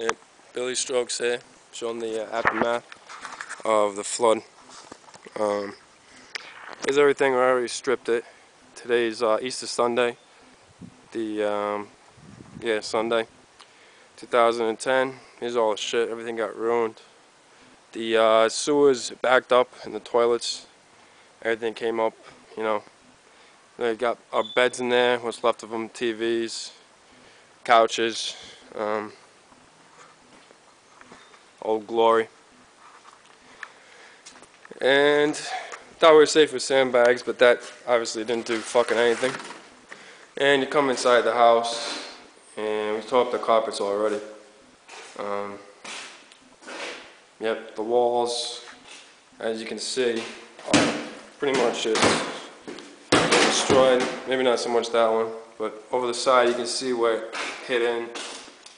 Yep, Billy Strokes here, showing the uh, aftermath of the flood. Um, here's everything. I already stripped it. Today's uh, Easter Sunday. The um, yeah Sunday, 2010. Here's all the shit. Everything got ruined. The uh, sewers backed up in the toilets. Everything came up. You know. They got our beds in there. What's left of them? TVs, couches. Um, Old Glory. And thought we were safe with sandbags, but that obviously didn't do fucking anything. And you come inside the house, and we tore up the carpets already. Um, yep, the walls, as you can see, are pretty much just destroyed. Maybe not so much that one, but over the side you can see where it hit in.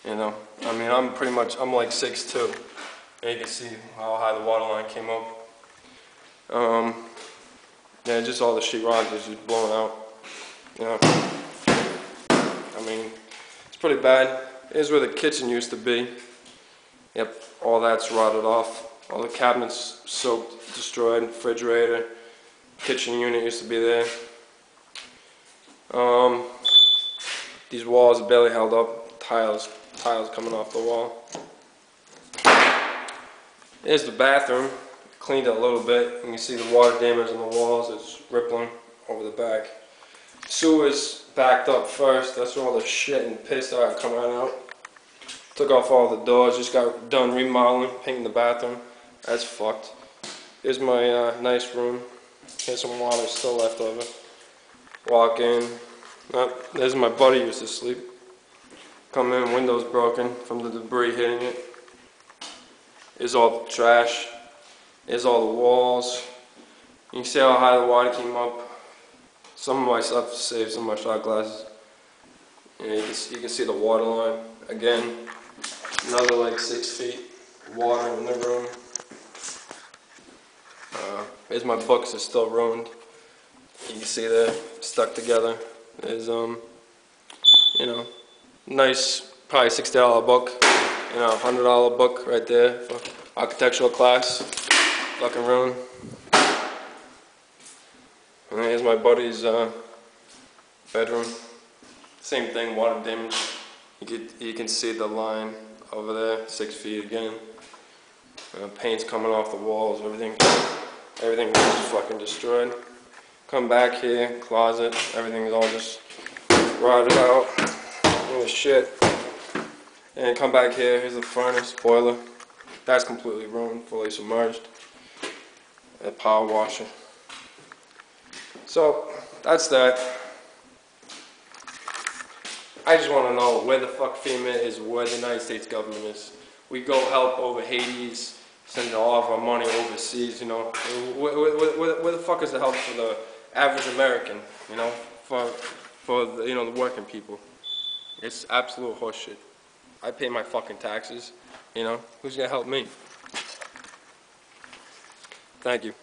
You know, I mean, I'm pretty much, I'm like six 6'2". And you can see how high the water line came up. Um, yeah, just all the sheetrock is just blowing out. Yeah. I mean, it's pretty bad. Here's where the kitchen used to be. Yep, all that's rotted off. All the cabinets soaked, destroyed, refrigerator, kitchen unit used to be there. Um, these walls barely held up. Tiles, tiles coming off the wall. Here's the bathroom. Cleaned it a little bit. You can see the water damage on the walls. It's rippling over the back. Sewers backed up first. That's where all the shit and piss started coming out. Took off all the doors. Just got done remodeling, painting the bathroom. That's fucked. Here's my uh, nice room. Here's some water still left over. Walk in. Oh, there's my buddy used to sleep. Come in, windows broken from the debris hitting it. Here's all the trash. Here's all the walls. You can see how high the water came up. Some of my stuff saved some of my shot glasses. And you can see, you can see the water line. Again, another like six feet water in the room. Uh, my books, are still ruined. You can see they're stuck together. There's, um, you know, nice, probably $60 book, you know, $100 book right there for architectural class. Fucking ruined. And here's my buddy's uh, bedroom. Same thing, water damage. You can, you can see the line over there, six feet again. Uh, paint's coming off the walls, everything, everything was fucking destroyed. Come back here, closet, everything is all just rotted out. Holy shit. And come back here, here's the furnace, boiler. That's completely ruined, fully submerged. A power washer. So, that's that. I just want to know where the fuck FEMA is, where the United States government is. We go help over Haiti, send all of our money overseas, you know. Where, where, where, where the fuck is the help for the average American, you know, for, for the, you know, the working people? It's absolute horseshit. I pay my fucking taxes, you know. Who's gonna help me? Thank you.